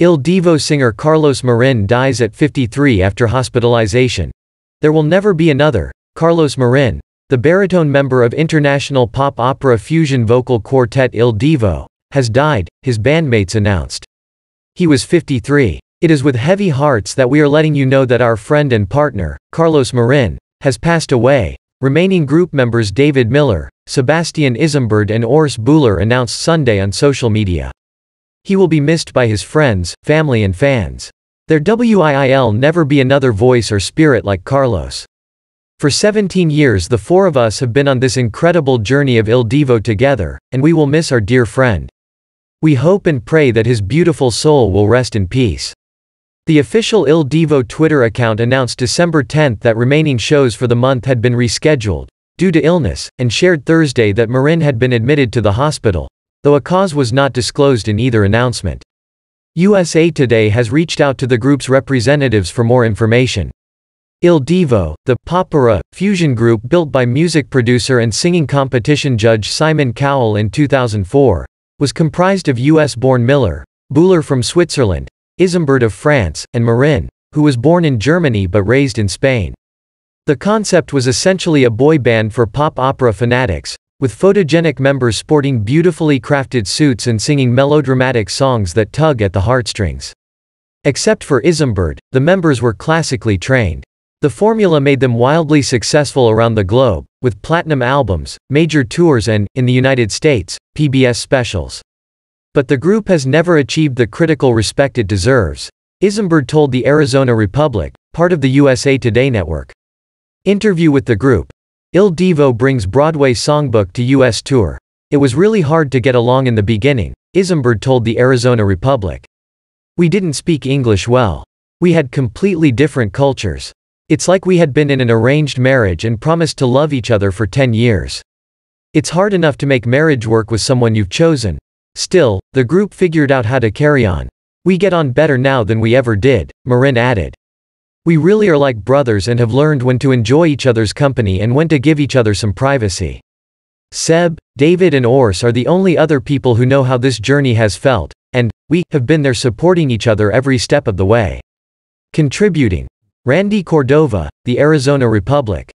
Il Divo singer Carlos Marin dies at 53 after hospitalization. There will never be another, Carlos Marin, the baritone member of international pop opera fusion vocal quartet Il Divo, has died, his bandmates announced. He was 53. It is with heavy hearts that we are letting you know that our friend and partner, Carlos Marin, has passed away. Remaining group members David Miller, Sebastien Izambard and Urs Buhler announced Sunday on social media. He will be missed by his friends, family and fans. There will never be another voice or spirit like Carlos. For 17 years the four of us have been on this incredible journey of Il Divo together, and we will miss our dear friend. We hope and pray that his beautiful soul will rest in peace. The official Il Divo Twitter account announced December 10 that remaining shows for the month had been rescheduled, due to illness, and shared Thursday that Marin had been admitted to the hospital, though a cause was not disclosed in either announcement. USA Today has reached out to the group's representatives for more information. Il Divo, the popera fusion group built by music producer and singing competition judge Simon Cowell in 2004, was comprised of US-born Miller, Buhler from Switzerland, Izambard of France, and Marin, who was born in Germany but raised in Spain. The concept was essentially a boy band for pop opera fanatics, with photogenic members sporting beautifully crafted suits and singing melodramatic songs that tug at the heartstrings. Except for Izambard, the members were classically trained. The formula made them wildly successful around the globe, with platinum albums, major tours and, in the United States, PBS specials. But the group has never achieved the critical respect it deserves. Izambard told the Arizona Republic, part of the USA Today network. Interview with the group. Il Divo brings Broadway songbook to US tour. It was really hard to get along in the beginning, Izambard told the Arizona Republic. We didn't speak English well. We had completely different cultures. It's like we had been in an arranged marriage and promised to love each other for 10 years. It's hard enough to make marriage work with someone you've chosen. Still, the group figured out how to carry on. We get on better now than we ever did, Marin added. We really are like brothers and have learned when to enjoy each other's company and when to give each other some privacy. Seb, David and Urs are the only other people who know how this journey has felt, and, we, have been there supporting each other every step of the way. Contributing. Randy Cordova, The Arizona Republic.